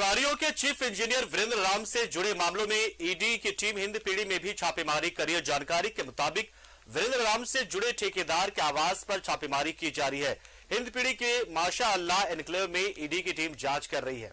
पटवारियों के chief engineer Virendra Ram से जुड़े मामलों में ईडी की टीम हिंद पीढ़ी में भी छापेमारी करी है जानकारी के मुताबिक वीरेंद्र राम से जुड़े ठेकेदार के आवास पर छापेमारी की जा रही है। हिंद पीढ़ी के माशा अल्लाह एनक्लेव में ईडी की टीम जाँच कर रही है।